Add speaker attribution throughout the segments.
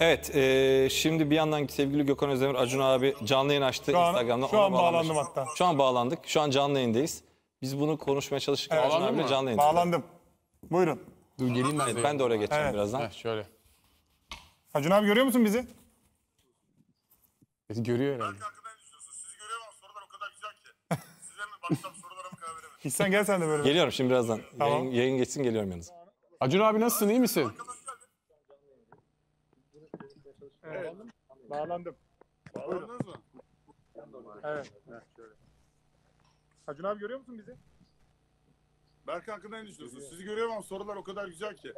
Speaker 1: Evet, e, şimdi bir yandan sevgili Gökhan Özdemir, Acun abi canlı yayın açtı
Speaker 2: Şu an-
Speaker 1: Instagram'dan.
Speaker 2: şu
Speaker 1: Ona
Speaker 2: an bağlandım hatta.
Speaker 1: Şu an bağlandık. Şu an canlı yayındayız. Biz bunu konuşmaya çalışırken
Speaker 2: Evet.
Speaker 1: Acun
Speaker 3: Bağlandın
Speaker 1: abiyle
Speaker 3: mı?
Speaker 1: canlı yayındayız.
Speaker 2: Bağlandım. Buyurun.
Speaker 3: Dur geleyim ben de.
Speaker 1: Evet, ben de oraya geçeceğim
Speaker 2: Evet.
Speaker 1: birazdan.
Speaker 3: Heh, şöyle.
Speaker 2: Acun abi görüyor musun bizi?
Speaker 3: Bizi görüyor herhalde.
Speaker 4: arkadan izliyorsunuz. Sizi görüyorum ama sorular o kadar güzel ki. Size mi baksam sorulara mı karar veremedim.
Speaker 2: İhsan gel sen de böyle.
Speaker 1: Geliyorum şimdi birazdan.
Speaker 2: Tamam.
Speaker 1: Yayın, yayın geçsin geliyorum yalnız.
Speaker 3: Acun abi nasılsın iyi misin?
Speaker 2: Bağlandım.
Speaker 4: Bağlandınız mı?
Speaker 2: Evet. Acun abi görüyor musun bizi?
Speaker 4: Berk hakkında ne düşünüyorsunuz? Sizi görüyorum ama sorular o kadar güzel ki.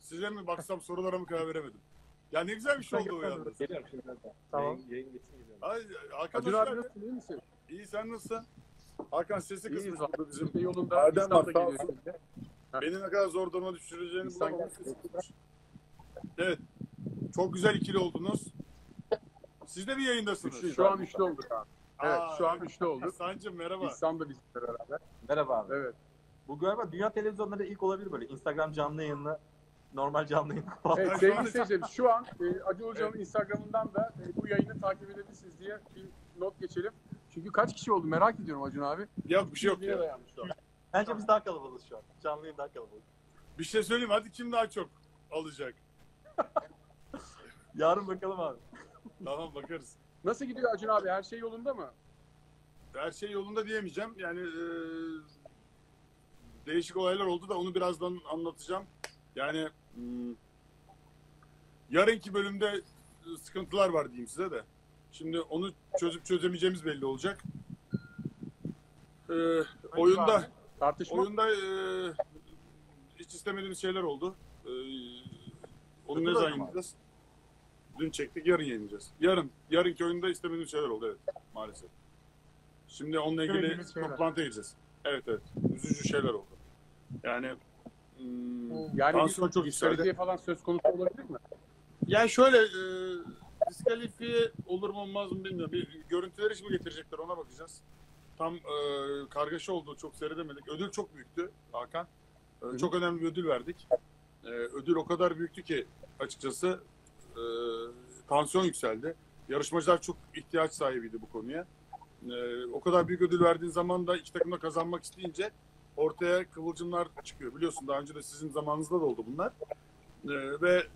Speaker 4: Size mi baksam sorulara mı karar veremedim. Ya ne güzel bir şey oldu bu yalnız.
Speaker 2: Tamam.
Speaker 4: Ay, Hakan
Speaker 3: Acun
Speaker 4: hoş
Speaker 3: abi nasılsın iyi misin?
Speaker 4: İyi sen nasılsın? Hakan sesi kısmış
Speaker 3: abi.
Speaker 4: bizim.
Speaker 3: De yolunda.
Speaker 4: Adem var, sağ olsun. Beni ne kadar zor duruma düşüreceğini kısmış. Evet. Çok güzel ikili oldunuz. Siz de bir yayındasınız.
Speaker 3: Üçlü, şu an üçlü olduk abi. Evet
Speaker 4: Aa,
Speaker 3: şu an üçlü olduk.
Speaker 4: Sancım merhaba.
Speaker 3: İhsan da bizimle beraber.
Speaker 5: Merhaba abi.
Speaker 3: Evet.
Speaker 5: Bu galiba dünya televizyonları ilk olabilir böyle. Instagram canlı yayınla normal canlı yayın falan.
Speaker 3: Evet
Speaker 4: şu
Speaker 3: sevgili
Speaker 4: an-
Speaker 3: seyircilerimiz şu an e, Acun Hoca'nın Instagram'ından da e, bu yayını takip edebilirsiniz diye bir not geçelim. Çünkü kaç kişi oldu merak ediyorum Acun abi.
Speaker 4: Yok bir şey yok ya.
Speaker 5: Bence biz daha kalabalığız şu an. Canlı yayın daha kalabalık.
Speaker 4: Bir şey söyleyeyim hadi kim daha çok alacak?
Speaker 5: Yarın bakalım abi.
Speaker 4: Tamam bakarız.
Speaker 3: Nasıl gidiyor Acun abi? Her şey yolunda mı?
Speaker 4: Her şey yolunda diyemeyeceğim. Yani e, değişik olaylar oldu da onu birazdan anlatacağım. Yani hmm, yarınki bölümde sıkıntılar var diyeyim size de. Şimdi onu çözüp çözemeyeceğimiz belli olacak. E, oyunda
Speaker 3: Tartışma.
Speaker 4: oyunda e, hiç istemediğimiz şeyler oldu. E, onu ne zaman yayınlayacağız? Dün çektik, yarın yayınlayacağız. Yarın, yarınki oyunda istemediğimiz şeyler oldu evet maalesef. Şimdi onunla ilgili
Speaker 2: Söylediğimiz şeyler.
Speaker 4: toplantıya gireceğiz. Evet evet. Üzücü şeyler oldu. Yani hmm,
Speaker 3: Yani
Speaker 4: tansiyon çok yükseldi.
Speaker 3: diskalifiye falan söz konusu olabilir mi?
Speaker 4: Yani şöyle e, diskalifiye olur mu olmaz mı bilmiyorum. Bir görüntüleri şimdi getirecekler ona bakacağız. Tam e, kargaşa oldu. Çok seyredemedik. Ödül çok büyüktü Hakan. E, çok önemli bir ödül verdik. E, ödül o kadar büyüktü ki açıkçası e, tansiyon yükseldi. Yarışmacılar çok ihtiyaç sahibiydi bu konuya. E, o kadar büyük ödül verdiğin zaman da iki takım da kazanmak isteyince ortaya kıvılcımlar çıkıyor. Biliyorsun daha önce de sizin zamanınızda da oldu bunlar. E, ve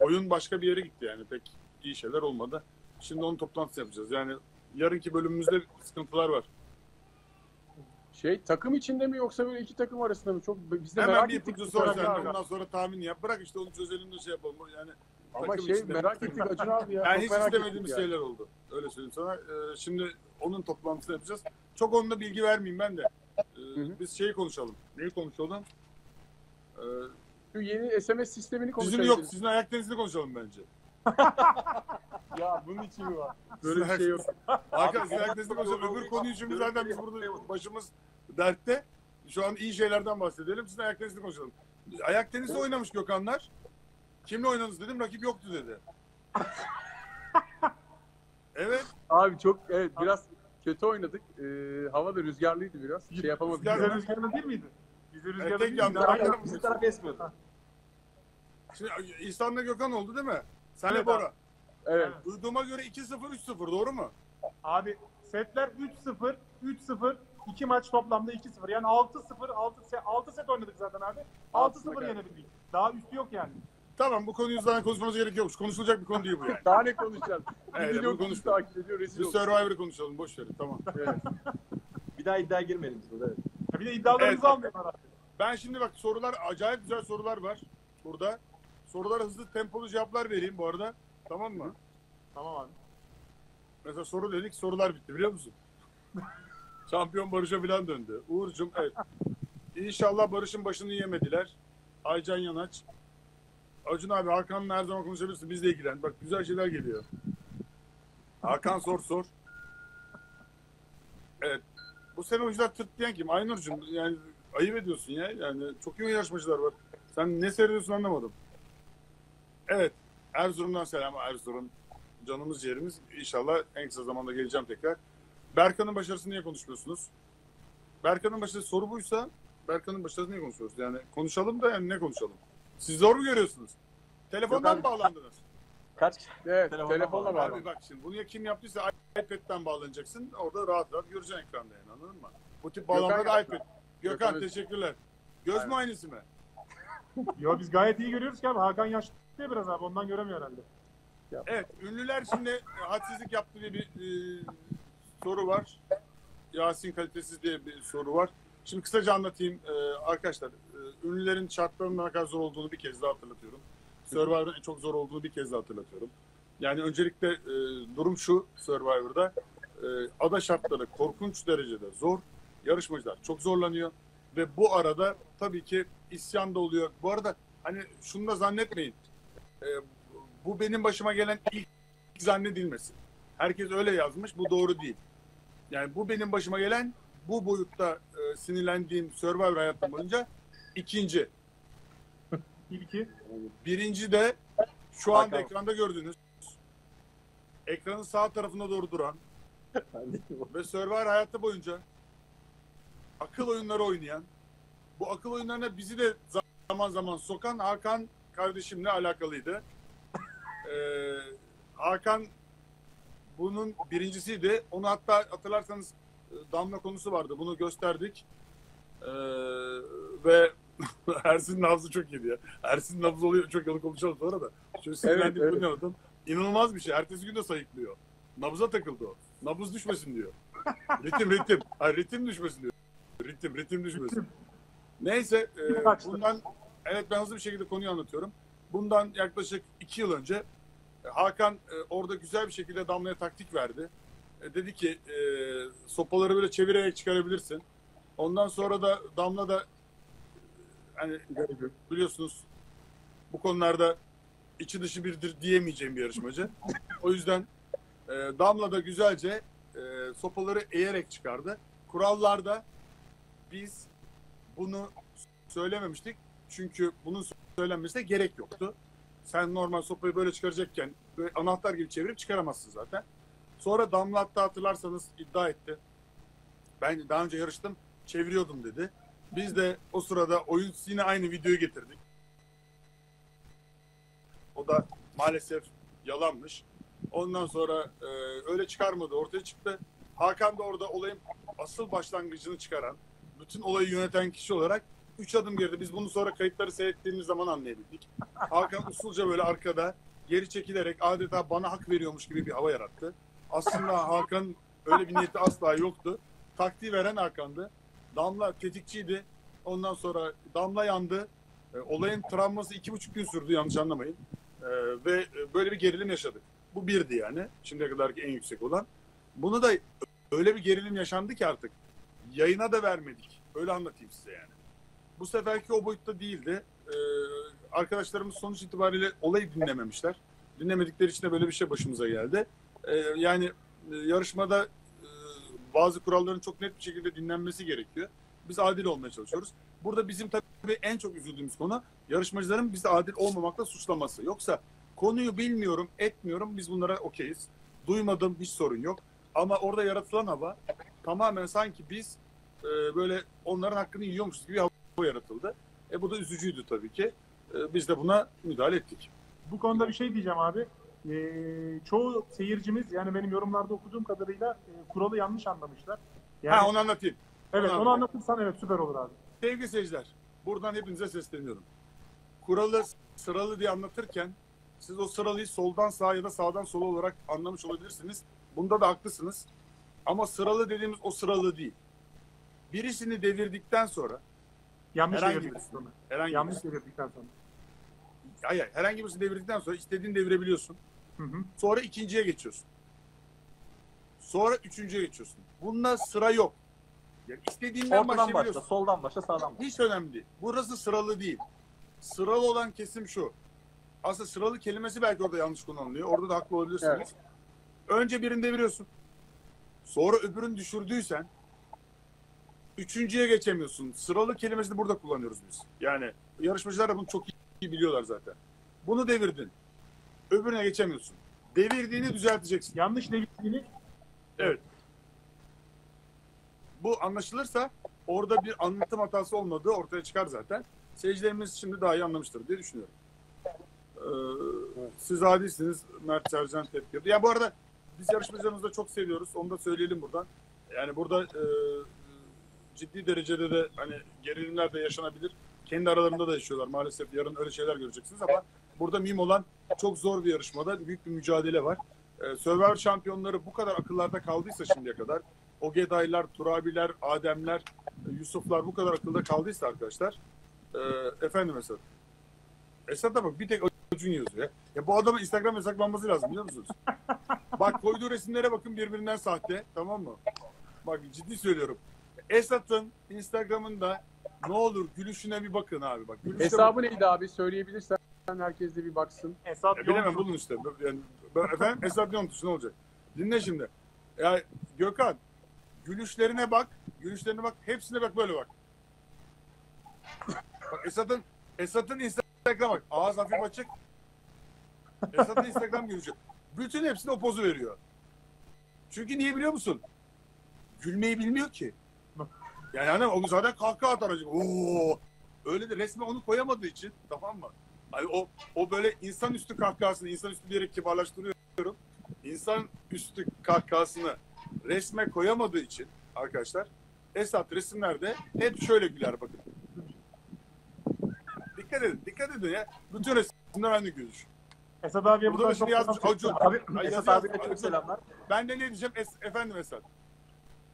Speaker 4: oyun başka bir yere gitti yani pek iyi şeyler olmadı. Şimdi onun toplantısını yapacağız. Yani yarınki bölümümüzde sıkıntılar var.
Speaker 3: Şey takım içinde mi yoksa böyle iki takım arasında mı? Çok biz de
Speaker 4: Hemen
Speaker 3: merak
Speaker 4: bir
Speaker 3: ettik.
Speaker 4: ipucu sor sen de ondan sonra tahmin yap. Bırak işte onu çözelim de şey yapalım. Yani
Speaker 3: Ama
Speaker 4: takım
Speaker 3: şey
Speaker 4: içinde-
Speaker 3: merak ettik Acun abi ya.
Speaker 4: yani
Speaker 3: Çok
Speaker 4: hiç
Speaker 3: merak
Speaker 4: istemediğimiz
Speaker 3: ettik ya.
Speaker 4: şeyler oldu. Öyle söyleyeyim sana. Ee, şimdi onun toplantısını yapacağız. Çok onunla bilgi vermeyeyim ben de. Ee,
Speaker 3: hı.
Speaker 4: biz şeyi konuşalım. Neyi konuşalım? Ee,
Speaker 3: Şu yeni SMS sistemini
Speaker 4: sizin
Speaker 3: konuşalım.
Speaker 4: yok. Sizin ayak tenisini konuşalım bence.
Speaker 3: Ya bunun için mi var?
Speaker 4: Böyle
Speaker 3: bir şey yok.
Speaker 4: Sizin ayak tenisini konuşalım. Öbür konuyu çünkü zaten biz burada başımız dertte. Şu an iyi şeylerden bahsedelim. Sizin ayak tenisini konuşalım. Ayak tenisi oynamış Gökhanlar. Kimle oynadınız dedim. Rakip yoktu dedi. Evet.
Speaker 3: Abi çok evet biraz kötü oynadık. Ee, hava da rüzgarlıydı biraz. Şey yapamadık.
Speaker 4: Rüzgar-
Speaker 3: yani.
Speaker 2: rüzgarlı değil miydi?
Speaker 4: Evet,
Speaker 2: rüzgarlı
Speaker 4: tek
Speaker 2: değil miydi?
Speaker 5: Bizim taraf esmiyordu.
Speaker 4: Şimdi İhsan'la Gökhan oldu değil mi? Senle
Speaker 2: Evet
Speaker 4: Bora.
Speaker 3: Evet.
Speaker 4: Duyduğuma göre 2-0 3-0 doğru mu?
Speaker 2: Abi setler 3-0, 3-0, 2 maç toplamda 2-0. Yani 6-0, 6 set, 6 set oynadık zaten abi. 6-0
Speaker 3: Altısına
Speaker 2: yenebildik. Daha üstü yok yani.
Speaker 4: Tamam bu konuyu zaten konuşmamız gerek yokmuş. Konuşulacak bir konu değil bu yani.
Speaker 3: Daha ne konuşacağız?
Speaker 4: Evet,
Speaker 3: Bir milyon
Speaker 4: bunu
Speaker 3: kişi
Speaker 4: konuşalım.
Speaker 3: takip ediyor. Rezil
Speaker 4: Biz
Speaker 3: olduk.
Speaker 4: Konuşalım boş verin tamam.
Speaker 3: Evet.
Speaker 5: Bir daha iddia girmeyelim biz burada. Evet.
Speaker 2: Bir de
Speaker 4: Evet.
Speaker 2: almıyorlar abi.
Speaker 4: Ben şimdi bak sorular acayip güzel sorular var burada. Sorulara hızlı tempolu cevaplar vereyim bu arada. Tamam mı?
Speaker 2: Tamam abi.
Speaker 4: Mesela soru dedik sorular bitti biliyor musun? Şampiyon Barış'a falan döndü. Uğur'cum evet. İnşallah Barış'ın başını yemediler. Aycan Yanaç. Acun abi Hakan'la her zaman konuşabilirsin. Bizle ilgilen. Bak güzel şeyler geliyor. Hakan sor sor. Evet. Bu sene oyuncular tırt diyen kim? Aynur'cum yani ayıp ediyorsun ya. Yani çok iyi yarışmacılar var. Sen ne seyrediyorsun anlamadım. Evet. Erzurum'dan selam Erzurum. Canımız ciğerimiz. İnşallah en kısa zamanda geleceğim tekrar. Berkan'ın başarısını niye konuşmuyorsunuz? Berkan'ın başarısı soru buysa Berkan'ın başarısını niye konuşuyoruz? Yani konuşalım da yani ne konuşalım? Siz zor mu görüyorsunuz? Telefondan
Speaker 3: Yok
Speaker 4: mı
Speaker 3: abi.
Speaker 4: bağlandınız?
Speaker 5: Kaç
Speaker 3: Evet,
Speaker 5: Telefonla
Speaker 3: telefonla
Speaker 5: bağlı.
Speaker 4: Abi bak şimdi bunu ya kim yaptıysa iPad'den bağlanacaksın. Orada rahat rahat göreceksin ekranda yani anladın mı? Bu tip bağlamada
Speaker 3: yaptı.
Speaker 4: iPad. Gökhan
Speaker 3: Gökhan-
Speaker 4: teşekkürler. Göz mü aynısı mı?
Speaker 2: Yo biz gayet iyi görüyoruz ki abi. Hakan yaşlı ya biraz abi ondan göremiyor herhalde.
Speaker 4: Evet, ünlüler şimdi e, hadsizlik yaptı diye bir e, soru var. Yasin kalitesiz diye bir soru var. Şimdi kısaca anlatayım E, arkadaşlar. ünlülerin şartlarının ne kadar zor olduğunu bir kez daha hatırlatıyorum. Survivor'ın çok zor olduğunu bir kez daha hatırlatıyorum. Yani öncelikle e, durum şu Survivor'da. E, ada şartları korkunç derecede zor. Yarışmacılar çok zorlanıyor. Ve bu arada tabii ki isyan da oluyor. Bu arada hani şunu da zannetmeyin. E, bu benim başıma gelen ilk zannedilmesin. Herkes öyle yazmış. Bu doğru değil. Yani bu benim başıma gelen bu boyutta e, sinirlendiğim Survivor hayatım boyunca ikinci.
Speaker 2: İlki.
Speaker 4: Birinci de şu anda
Speaker 5: Hakan.
Speaker 4: ekranda gördüğünüz ekranın sağ tarafına doğru duran ve Survivor hayatı boyunca akıl oyunları oynayan bu akıl oyunlarına bizi de zaman zaman sokan Hakan kardeşimle alakalıydı. Ee, Hakan bunun birincisiydi. Onu hatta hatırlarsanız damla konusu vardı. Bunu gösterdik. Ee, ve Ersin'in nabzı çok iyiydi ya. Ersin'in nabzı oluyor. Çok yalı konuşalım sonra da. Şöyle sinirlendik
Speaker 3: evet.
Speaker 4: ne adam. İnanılmaz bir şey. Ertesi gün de sayıklıyor. Nabza takıldı o. Nabız düşmesin diyor. Ritim ritim. Hayır ritim düşmesin diyor. Ritim ritim düşmesin. Neyse e, bundan evet ben hızlı bir şekilde konuyu anlatıyorum. Bundan yaklaşık iki yıl önce e, Hakan e, orada güzel bir şekilde Damla'ya taktik verdi. E, dedi ki e, sopaları böyle çevirerek çıkarabilirsin. Ondan sonra da Damla da hani biliyorsunuz bu konularda içi dışı birdir diyemeyeceğim bir yarışmacı. O yüzden e, Damla da güzelce e, sopaları eğerek çıkardı. Kurallarda biz bunu söylememiştik. Çünkü bunun söylenmesine gerek yoktu. Sen normal sopayı böyle çıkaracakken böyle anahtar gibi çevirip çıkaramazsın zaten. Sonra Damla hatta hatırlarsanız iddia etti. Ben daha önce yarıştım, çeviriyordum dedi. Biz de o sırada oyun yine aynı videoyu getirdik. O da maalesef yalanmış. Ondan sonra e, öyle çıkarmadı, ortaya çıktı. Hakan da orada olayın asıl başlangıcını çıkaran, bütün olayı yöneten kişi olarak 3 adım geride. Biz bunu sonra kayıtları seyrettiğimiz zaman anlayabildik. Hakan usulca böyle arkada geri çekilerek adeta bana hak veriyormuş gibi bir hava yarattı. Aslında Hakan öyle bir niyeti asla yoktu. Taktiği veren Hakan'dı. Damla tetikçiydi. Ondan sonra Damla yandı. E, olayın travması iki buçuk gün sürdü yanlış anlamayın. E, ve böyle bir gerilim yaşadık. Bu birdi yani. Şimdiye kadarki en yüksek olan. Bunu da öyle bir gerilim yaşandı ki artık yayına da vermedik. Öyle anlatayım size yani. Bu seferki o boyutta değildi. Ee, arkadaşlarımız sonuç itibariyle olayı dinlememişler. Dinlemedikleri için de böyle bir şey başımıza geldi. Ee, yani e, yarışmada e, bazı kuralların çok net bir şekilde dinlenmesi gerekiyor. Biz adil olmaya çalışıyoruz. Burada bizim tabii en çok üzüldüğümüz konu yarışmacıların bizi adil olmamakla suçlaması. Yoksa konuyu bilmiyorum, etmiyorum biz bunlara okeyiz. Duymadım hiç sorun yok. Ama orada yaratılan hava tamamen sanki biz e, böyle onların hakkını yiyormuşuz gibi hava yaratıldı. E bu da üzücüydü tabii ki. E, biz de buna müdahale ettik.
Speaker 2: Bu konuda bir şey diyeceğim abi. Ee, çoğu seyircimiz yani benim yorumlarda okuduğum kadarıyla e, kuralı yanlış anlamışlar. Yani,
Speaker 4: Ha onu anlatayım.
Speaker 2: evet
Speaker 4: onu
Speaker 2: onu anlatırsan evet süper olur abi.
Speaker 4: Sevgili seyirciler, buradan hepinize sesleniyorum. Kuralı sıralı diye anlatırken siz o sıralıyı soldan sağa ya da sağdan sola olarak anlamış olabilirsiniz. Bunda da haklısınız. Ama sıralı dediğimiz o sıralı değil. Birisini devirdikten sonra
Speaker 2: Yanlış
Speaker 4: Herhangi
Speaker 2: çevirdikten
Speaker 4: birisi.
Speaker 2: sonra.
Speaker 4: herhangi
Speaker 2: Yanlış
Speaker 4: birisi,
Speaker 2: çevirdikten sonra.
Speaker 4: Hayır, herhangi birisini devirdikten sonra istediğini devirebiliyorsun.
Speaker 2: Hı hı.
Speaker 4: Sonra ikinciye geçiyorsun. Sonra üçüncüye geçiyorsun. Bunda sıra yok. Yani istediğinden
Speaker 5: Ortadan başla, soldan başla, sağdan başla.
Speaker 4: Hiç önemli değil. Burası sıralı değil. Sıralı olan kesim şu. Aslında sıralı kelimesi belki orada yanlış kullanılıyor. Orada da haklı olabilirsiniz.
Speaker 3: Evet.
Speaker 4: Önce birini deviriyorsun. Sonra öbürünü düşürdüysen üçüncüye geçemiyorsun. Sıralı kelimesini burada kullanıyoruz biz. Yani yarışmacılar da bunu çok iyi biliyorlar zaten. Bunu devirdin. Öbürüne geçemiyorsun. Devirdiğini düzelteceksin.
Speaker 2: Yanlış devirdiğini
Speaker 4: Bu anlaşılırsa orada bir anlatım hatası olmadığı ortaya çıkar zaten. Seyircilerimiz şimdi daha iyi anlamıştır diye düşünüyorum. Ee, Siz adilsiniz. Mert Sercan tepki. Ya bu arada biz yarışmacılarımızı da çok seviyoruz. Onu da söyleyelim buradan. Yani burada e, ciddi derecede de hani gerilimler de yaşanabilir. Kendi aralarında da yaşıyorlar maalesef. Yarın öyle şeyler göreceksiniz ama burada mühim olan çok zor bir yarışmada büyük bir mücadele var. E, Survivor şampiyonları bu kadar akıllarda kaldıysa şimdiye kadar Ogedaylar, Turabiler, Ademler, Yusuflar bu kadar akılda kaldıysa arkadaşlar e, efendim Esat. Esat'a bak bir tek Acun yazıyor ya. Ya bu adamın Instagram yasaklanması lazım biliyor musunuz? Bak koyduğu resimlere bakın birbirinden sahte tamam mı? Bak ciddi söylüyorum. Esat'ın Instagram'ında ne olur gülüşüne bir bakın abi bak. Gülüşüne
Speaker 3: Hesabı neydi abi? Söyleyebilirsen herkes de bir baksın.
Speaker 2: Esat
Speaker 4: Ya bilemem bulun işte. Yani, ben, efendim Esat Yontuş ne olacak? Dinle şimdi. Ya Gökhan gülüşlerine bak. Gülüşlerine bak. Hepsine bak böyle bak. Bak Esat'ın Esat'ın Instagram bak. Ağız hafif açık. Esat'ın Instagram gülüşü. Bütün hepsine o pozu veriyor. Çünkü niye biliyor musun? Gülmeyi bilmiyor ki. Yani hani o zaten kahkaha atar acaba. Oo. Öyle de resme onu koyamadığı için tamam mı? Hani o o böyle insanüstü kahkahasını, insanüstü diyerek kibarlaştırıyorum. İnsan üstü kahkahasını resme koyamadığı için arkadaşlar Esat resimlerde hep şöyle güler bakın. Dikkat edin, dikkat edin ya. Bütün resimler aynı gülüş.
Speaker 2: Esat abiye
Speaker 4: Burada
Speaker 2: buradan
Speaker 4: da şimdi
Speaker 2: çok
Speaker 4: yazmış.
Speaker 5: Abi Esat abiye çok selamlar.
Speaker 4: Ben de ne diyeceğim? Es- efendim Esat.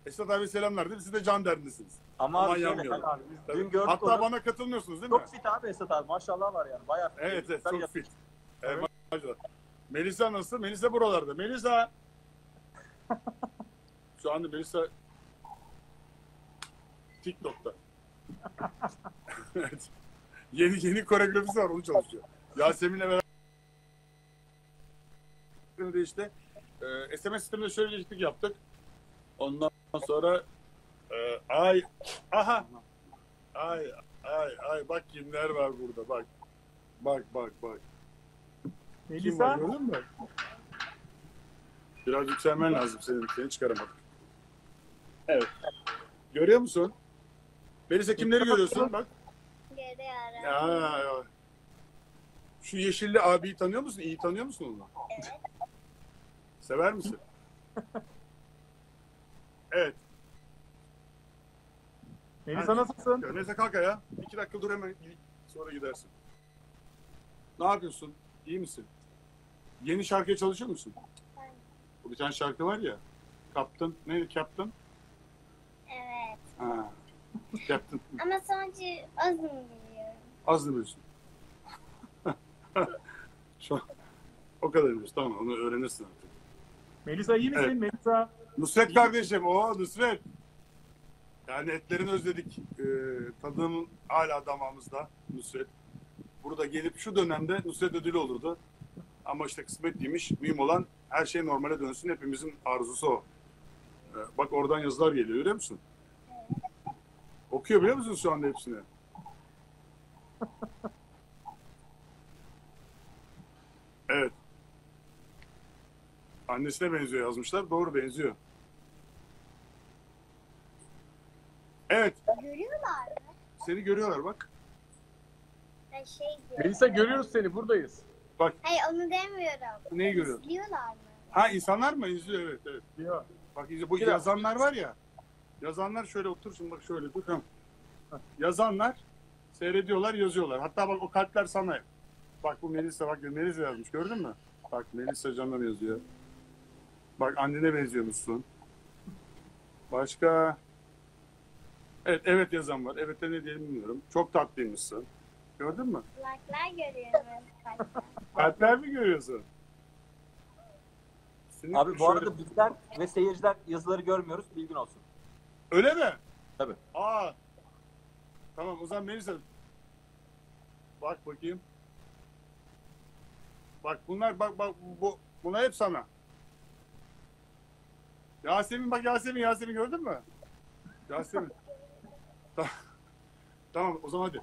Speaker 4: Esat abi selamlar değil mi? Siz de can derdindesiniz.
Speaker 5: Ama
Speaker 4: Aman
Speaker 5: abi şöyle, abi, biz
Speaker 4: Tabii.
Speaker 5: dün gördük
Speaker 4: Hatta
Speaker 5: onu.
Speaker 4: bana katılmıyorsunuz değil mi?
Speaker 5: Çok fit abi Esat abi. Maşallah var yani. Bayağı fit.
Speaker 4: Evet evet çok fit. Evet, maşallah. Melisa nasıl? Melisa buralarda. Melisa. Şu anda Melisa TikTok'ta. evet. Yeni yeni koreografisi var onu çalışıyor. Yasemin'le beraber de işte e, SMS sisteminde şöyle bir değişiklik yaptık. Ondan sonra e, ay aha ay ay ay bak kimler var burada bak. Bak bak bak. Kim var
Speaker 2: Melisa
Speaker 4: gördün mü? Biraz yükselmen lazım senin. Seni çıkaramadık. Evet. Görüyor musun? Melisa kimleri görüyorsun? Bak.
Speaker 6: Görüyorum.
Speaker 4: Ya, ya. Şu yeşilli abiyi tanıyor musun? İyi tanıyor musun onu?
Speaker 6: Evet.
Speaker 4: Sever misin? evet.
Speaker 2: Melisa nasılsın?
Speaker 4: Neyse kalk ya. İki dakika dur hemen. Sonra gidersin. Ne yapıyorsun? İyi misin? Yeni şarkıya çalışıyor musun?
Speaker 6: Hayır.
Speaker 4: Bu bir tane şarkı var ya. Captain. Neydi Captain?
Speaker 6: Evet.
Speaker 4: Ha. Captain.
Speaker 6: Ama sonucu az mı biliyorum?
Speaker 4: Az biliyorsun. Şu an o kadar biliyorsun. Tamam onu öğrenirsin artık.
Speaker 2: Melisa iyi misin?
Speaker 4: Evet.
Speaker 2: Melisa
Speaker 4: Nusret kardeşim. o Nusret. Yani etlerini özledik. Ee, tadının hala damağımızda Nusret. Burada gelip şu dönemde Nusret ödülü olurdu. Ama işte kısmet değilmiş. Mühim olan her şey normale dönsün. Hepimizin arzusu o. Ee, bak oradan yazılar geliyor görüyor musun? Okuyor biliyor musun şu anda hepsini? Evet. Annesine benziyor yazmışlar. Doğru benziyor. Evet.
Speaker 6: Görüyorlar mı?
Speaker 4: Seni görüyorlar bak.
Speaker 6: Ben şey diyorum.
Speaker 3: Melisa görüyoruz seni buradayız.
Speaker 6: Hayır onu demiyorum.
Speaker 4: Neyi görüyor?
Speaker 6: İzliyorlar mı?
Speaker 4: Ha insanlar mı izliyor? Evet evet.
Speaker 2: diyor.
Speaker 4: Bak izle- bu
Speaker 3: Biraz.
Speaker 4: yazanlar var ya. Yazanlar şöyle otur şimdi bak şöyle dur. Tamam. Yazanlar seyrediyorlar yazıyorlar. Hatta bak o kalpler sana. Bak bu Melisa bak Melisa yazmış gördün mü? Bak Melisa canım yazıyor. Bak annene benziyormuşsun. Başka Evet evet yazan var. Evet de ne diyelim bilmiyorum. Çok tatlıymışsın. Gördün mü?
Speaker 6: Kulaklar görüyorum.
Speaker 4: Kalpler mi görüyorsun? Senin
Speaker 5: Abi bu
Speaker 4: şöyle-
Speaker 5: arada bizler ve seyirciler yazıları görmüyoruz. Bilgin olsun.
Speaker 4: Öyle mi?
Speaker 5: Tabii.
Speaker 4: Aa. Tamam o zaman Melisa. Bak bakayım. Bak bunlar bak bak bu bunlar hep sana. Yasemin bak Yasemin Yasemin gördün mü? Yasemin. Tamam. tamam o zaman hadi.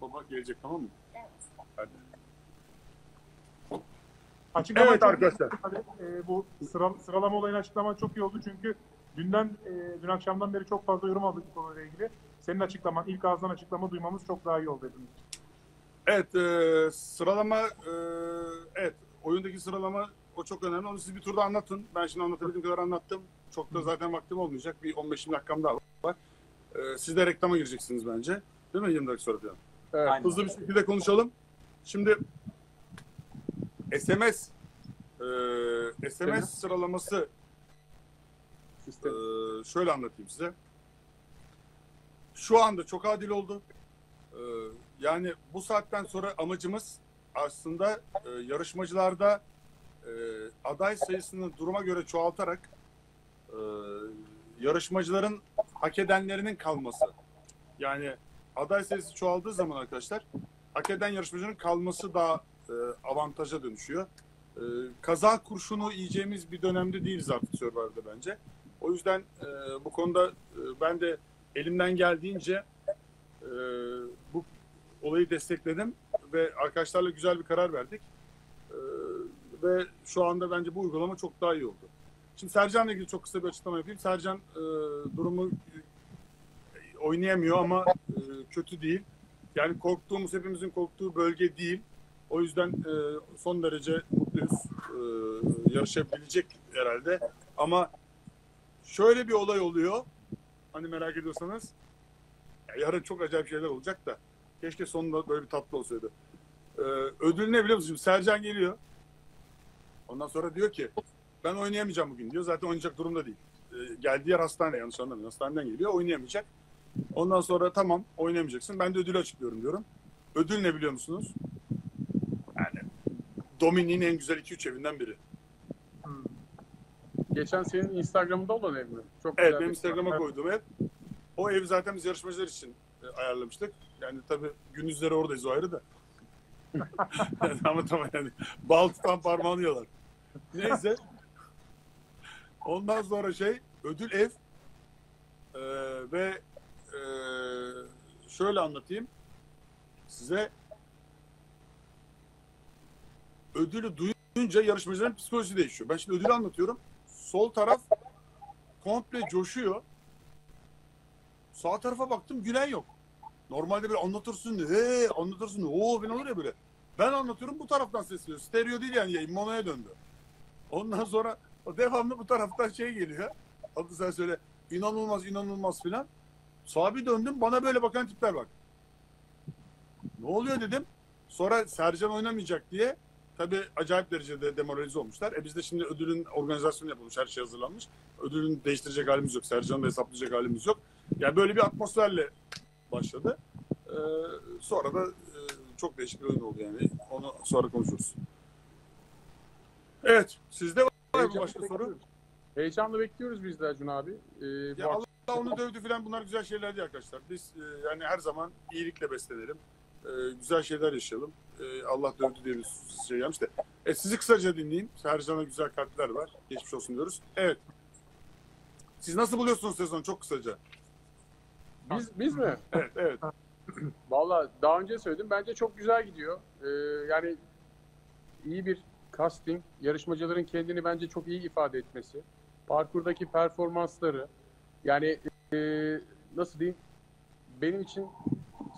Speaker 4: Baba gelecek tamam mı?
Speaker 6: Evet.
Speaker 4: Hadi.
Speaker 2: Açıklama
Speaker 4: Evet arkadaşlar.
Speaker 2: Tabii, e, bu sıra, sıralama olayını açıklaman çok iyi oldu çünkü dünden e, dün akşamdan beri çok fazla yorum aldık bu konuyla ilgili. Senin açıklaman, ilk ağızdan açıklama duymamız çok daha iyi oldu hepimiz.
Speaker 4: Evet, e, sıralama, e, evet, oyundaki sıralama o çok önemli. Onu siz bir turda anlatın. Ben şimdi anlatabildiğim kadar anlattım. Çok da zaten vaktim olmayacak. Bir 15-20 dakikam daha var. E, siz de reklama gireceksiniz bence. Değil mi 20 dakika sonra falan?
Speaker 3: Evet.
Speaker 5: Aynen.
Speaker 4: Hızlı bir şekilde konuşalım. Şimdi SMS e, SMS sıralaması ee, şöyle anlatayım size. Şu anda çok adil oldu. Ee, yani bu saatten sonra amacımız aslında e, yarışmacılarda e, aday sayısını duruma göre çoğaltarak e, yarışmacıların hak edenlerinin kalması. Yani aday sayısı çoğaldığı zaman arkadaşlar hak eden yarışmacının kalması daha e, avantaja dönüşüyor. E, kaza kurşunu yiyeceğimiz bir dönemde değiliz artık Survivor'da bence. O yüzden e, bu konuda e, ben de elimden geldiğince e, bu olayı destekledim ve arkadaşlarla güzel bir karar verdik. E, ve şu anda bence bu uygulama çok daha iyi oldu. Şimdi Sercan'la ilgili çok kısa bir açıklama yapayım. Sercan e, durumu e, oynayamıyor ama e, kötü değil. Yani korktuğumuz hepimizin korktuğu bölge değil. O yüzden e, son derece mutluyuz. E, yarışabilecek herhalde. Ama şöyle bir olay oluyor. Hani merak ediyorsanız. ya yarın çok acayip şeyler olacak da. Keşke sonunda böyle bir tatlı olsaydı. Ee, ödül ne biliyor musun? Şimdi Sercan geliyor. Ondan sonra diyor ki ben oynayamayacağım bugün diyor. Zaten oynayacak durumda değil. Ee, geldiği yer hastane yanlış anlamayın. Hastaneden geliyor oynayamayacak. Ondan sonra tamam oynayamayacaksın. Ben de ödülü açıklıyorum diyorum. Ödül ne biliyor musunuz? Yani Dominik'in en güzel 2-3 evinden biri.
Speaker 3: Geçen senin Instagram'da olan ev mi? Çok
Speaker 4: Evet benim Instagram'a koyduğum ev. O evi zaten biz yarışmacılar için e, ayarlamıştık. Yani tabii gündüzleri oradayız o ayrı da. Yani ama tamam yani bal tutan parmağını yalar. Neyse. Ondan sonra şey ödül ev Ee, ve e, şöyle anlatayım size ödülü duyunca yarışmacıların psikolojisi değişiyor. Ben şimdi ödülü anlatıyorum. Sol taraf komple coşuyor. Sağ tarafa baktım gülen yok. Normalde böyle anlatırsın, he, anlatırsın, o ben olur ya böyle. Ben anlatıyorum bu taraftan sesleniyor. Stereo değil yani yayın, monoya döndü. Ondan sonra o devamlı bu taraftan şey geliyor. Adı sen söyle, inanılmaz inanılmaz filan. Sağa bir döndüm, bana böyle bakan tipler bak. Ne oluyor dedim. Sonra Sercan oynamayacak diye tabii acayip derecede demoralize olmuşlar. E biz de şimdi ödülün organizasyonu yapılmış, her şey hazırlanmış. Ödülün değiştirecek halimiz yok, Sercan'ı da hesaplayacak halimiz yok. Yani böyle bir atmosferle başladı. Ee, sonra da e, çok değişik bir oyun oldu yani. Onu sonra konuşuruz. Evet, sizde var mı
Speaker 3: Heyecanla
Speaker 4: başka soru?
Speaker 3: Heyecanla bekliyoruz biz de Acun abi. Ee,
Speaker 4: Ya Allah onu dövdü falan bunlar güzel şeyler değil arkadaşlar. Biz e, yani her zaman iyilikle beslenelim. E, güzel şeyler yaşayalım. E, Allah dövdü diye bir şey yapmış da. E, sizi kısaca dinleyeyim. Sercan'a güzel kalpler var. Geçmiş olsun diyoruz. Evet. Siz nasıl buluyorsunuz sezonu? Çok kısaca.
Speaker 3: Biz, biz mi?
Speaker 4: Evet, evet.
Speaker 3: Valla daha önce söyledim. Bence çok güzel gidiyor. Ee, yani iyi bir casting. Yarışmacıların kendini bence çok iyi ifade etmesi. Parkurdaki performansları. Yani e, nasıl diyeyim? Benim için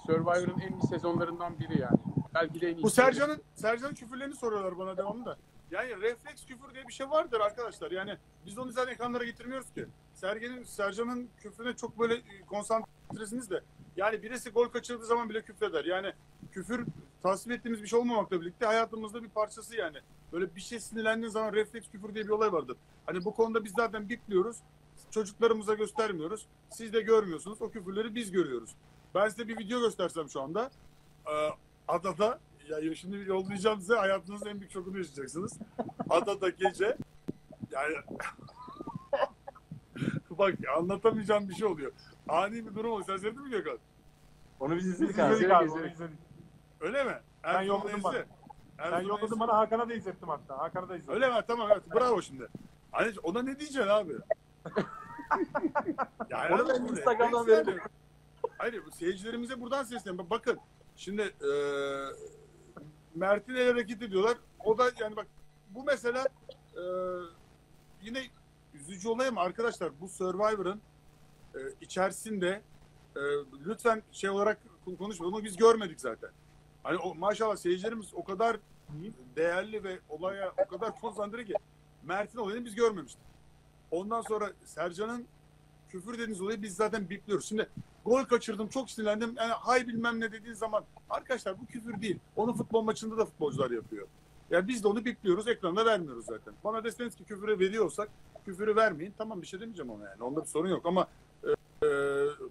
Speaker 3: Survivor'ın en iyi sezonlarından biri yani. Belki de en iyi.
Speaker 4: Bu Sercan'ın Sercan'ın küfürlerini soruyorlar bana devamlı da. Yani refleks küfür diye bir şey vardır arkadaşlar. Yani biz onu zaten ekranlara getirmiyoruz ki. Sergen'in Sercan'ın küfrüne çok böyle e, konsantresiniz de. Yani birisi gol kaçırdığı zaman bile küfreder. Yani küfür tasvip ettiğimiz bir şey olmamakla birlikte hayatımızda bir parçası yani. Böyle bir şey sinirlendiğin zaman refleks küfür diye bir olay vardır. Hani bu konuda biz zaten bipliyoruz. Çocuklarımıza göstermiyoruz. Siz de görmüyorsunuz. O küfürleri biz görüyoruz. Ben size bir video göstersem şu anda. Ee, adada ya şimdi yollayacağım size hayatınızın en büyük şokunu yaşayacaksınız. Adada gece yani bak anlatamayacağım bir şey oluyor. Ani bir durum oluyor. Sen seyrettin mi Gökhan?
Speaker 5: Onu biz izledik abi,
Speaker 2: onu izledik.
Speaker 4: Öyle mi?
Speaker 2: Ben
Speaker 4: Erzurum'da
Speaker 2: yolladım bana.
Speaker 4: izle.
Speaker 2: Ben
Speaker 4: Erzurum'da
Speaker 2: yolladım
Speaker 4: izle.
Speaker 2: bana Hakan'a da izlettim hatta. Hakan'a da izlettim.
Speaker 4: Öyle mi? Tamam evet. Bravo şimdi. Hani ona ne diyeceksin abi? yani
Speaker 5: Onu ben? Instagram'dan veririm.
Speaker 4: Hayır seyircilerimize buradan sesleniyorum. Bakın şimdi e, Mert'in el hareket ediyorlar. O da yani bak bu mesela e, yine üzücü olay ama arkadaşlar bu Survivor'ın e, içerisinde e, lütfen şey olarak konuşmayalım. Onu biz görmedik zaten. Hani o, maşallah seyircilerimiz o kadar değerli ve olaya o kadar konsantre ki Mert'in olayını biz görmemiştik. Ondan sonra Sercan'ın küfür dediğiniz olayı biz zaten bipliyoruz. Şimdi gol kaçırdım çok sinirlendim. Yani hay bilmem ne dediğin zaman arkadaşlar bu küfür değil. Onu futbol maçında da futbolcular yapıyor. Yani biz de onu bipliyoruz ekranda vermiyoruz zaten. Bana deseniz ki küfürü veriyorsak küfürü vermeyin. Tamam bir şey demeyeceğim ona yani. Onda bir sorun yok ama e, e,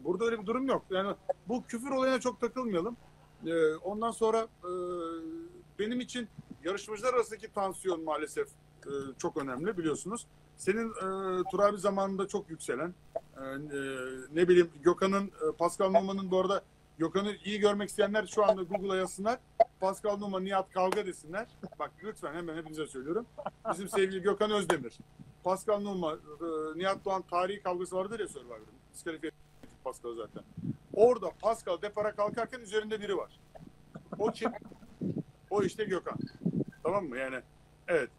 Speaker 4: burada öyle bir durum yok. Yani bu küfür olayına çok takılmayalım. E, ondan sonra e, benim için yarışmacılar arasındaki tansiyon maalesef e, çok önemli biliyorsunuz. Senin e, Turabi zamanında çok yükselen, e, e, ne bileyim Gökhan'ın, e, Pascal Numa'nın bu arada Gökhan'ı iyi görmek isteyenler şu anda Google'a yazsınlar. Pascal Numa, Nihat kavga desinler. Bak lütfen hemen hepinize söylüyorum. Bizim sevgili Gökhan Özdemir. Pascal Numa, e, Nihat Doğan tarihi kavgası vardır ya Survivor'ın. Diskalifiye ettik Pascal'ı zaten. Orada Pascal depara kalkarken üzerinde biri var. O kim? O işte Gökhan. Tamam mı? Yani evet.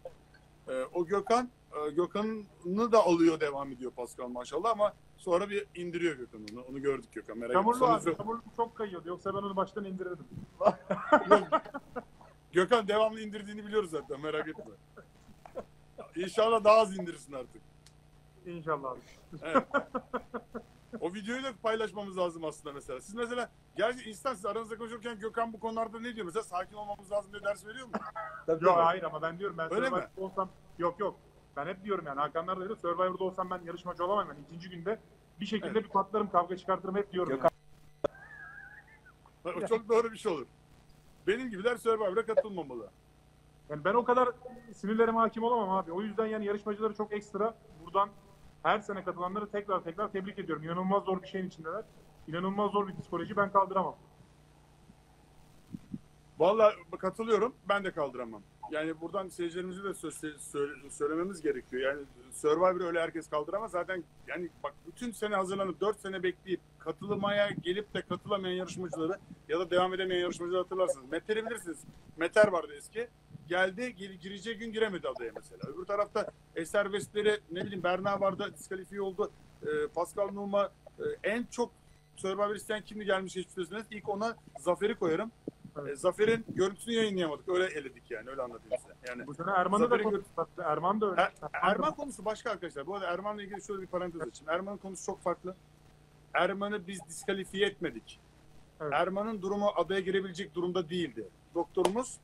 Speaker 4: Ee, o Gökhan e, Gökhan'ı da alıyor devam ediyor Pascal maşallah ama sonra bir indiriyor Gökhan onu. Onu gördük Gökhan merak.
Speaker 2: Çamurlu
Speaker 4: Sonra-
Speaker 2: abi. Çamurlu çok kayıyordu. Yoksa ben onu baştan indirirdim.
Speaker 4: Gökhan devamlı indirdiğini biliyoruz zaten merak etme. İnşallah daha az indirsin artık.
Speaker 2: İnşallah abi.
Speaker 4: Evet. o videoyu da paylaşmamız lazım aslında mesela. Siz mesela gerçi insan siz aranızda konuşurken Gökhan bu konularda ne diyor? Mesela sakin olmamız lazım diye ders veriyor mu?
Speaker 5: Tabii,
Speaker 2: Yok hayır ama ben diyorum ben
Speaker 4: Öyle mi?
Speaker 2: Olsam yok yok. Ben hep diyorum yani Hakanlar da diyor Survivor'da olsam ben yarışmacı olamam yani. ikinci günde bir şekilde
Speaker 4: Evet.
Speaker 2: bir patlarım kavga çıkartırım hep diyorum.
Speaker 5: Gökhan-
Speaker 2: yani.
Speaker 4: O çok doğru bir şey olur. Benim gibiler Survivor'a katılmamalı.
Speaker 2: Yani ben o kadar sinirlerime hakim olamam abi. O yüzden yani yarışmacıları çok ekstra buradan her sene katılanları tekrar tekrar tebrik ediyorum. İnanılmaz zor bir şeyin içindeler. İnanılmaz zor bir psikoloji ben kaldıramam.
Speaker 4: Vallahi katılıyorum. Ben de kaldıramam. Yani buradan seyircilerimize de söz, söyle- söylememiz gerekiyor. Yani Survivor'ı öyle herkes kaldıramaz. Zaten yani bak bütün sene hazırlanıp 4 sene bekleyip katılmaya gelip de katılamayan yarışmacıları ya da devam edemeyen yarışmacıları hatırlarsınız. Meter'i bilirsiniz. Meter vardı eski. Geldi gir, gireceği gün giremedi adaya mesela. Öbür tarafta Eser Vestleri ne bileyim Berna vardı diskalifiye oldu. Ee, Pascal Numa e, en çok Survivor isteyen kimdi gelmiş geçmiş İlk ona Zafer'i koyarım.
Speaker 2: Evet.
Speaker 4: E, Zafer'in görüntüsünü yayınlayamadık. Öyle eledik yani. Öyle anlatayım size. Yani
Speaker 2: Bu sene Erman'ı da konuştular. Erman da öyle.
Speaker 4: Er- Erman konusu başka arkadaşlar. Bu arada Erman'la ilgili şöyle bir parantez açayım. Erman'ın konusu çok farklı. Erman'ı biz diskalifiye etmedik.
Speaker 2: Evet.
Speaker 4: Erman'ın durumu adaya girebilecek durumda değildi. Doktorumuz